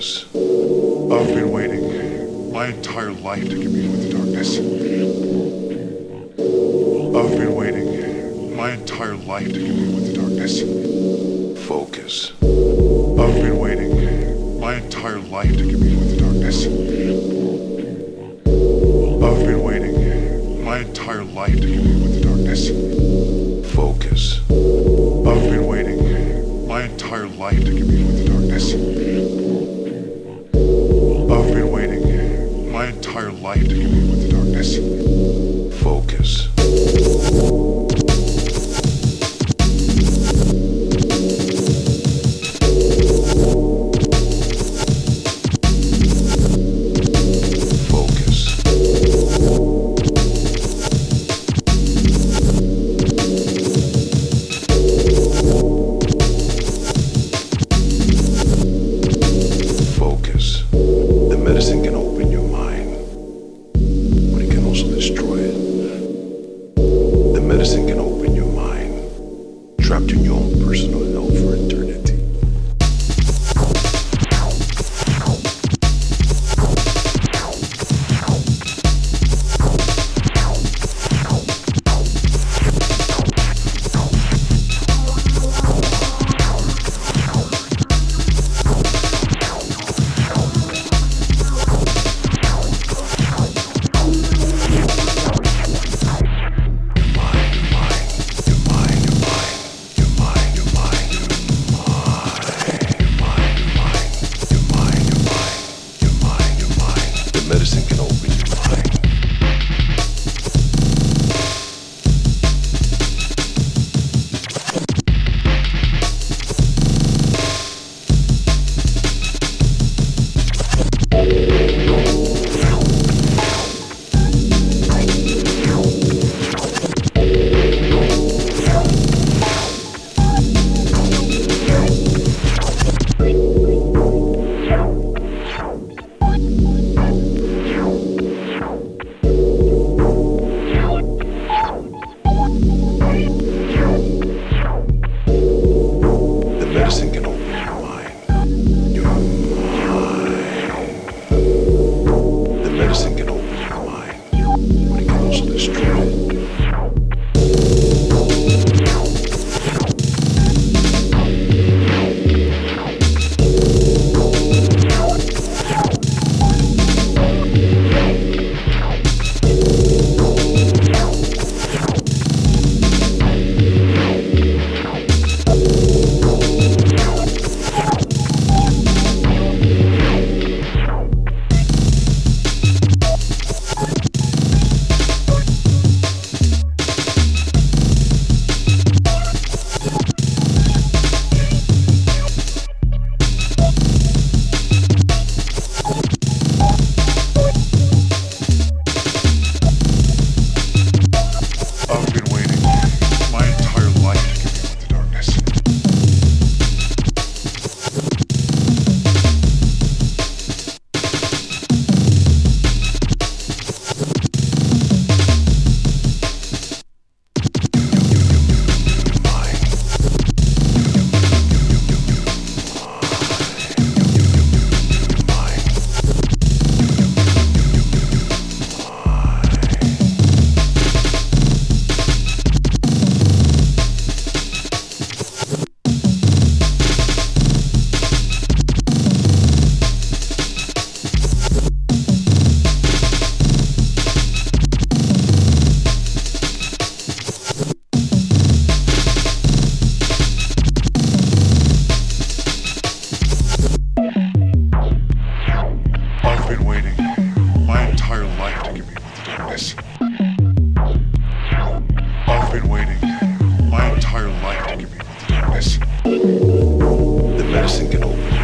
darkness. I've been waiting my entire life to commune with the darkness. I've been waiting my entire life to commune with the darkness. Focus. I've been waiting my entire life to commune with the darkness. I've been waiting my entire life to commune with the darkness. Medicine can Medicine can darkness. I've been waiting my entire life to commune with the darkness. The medicine can open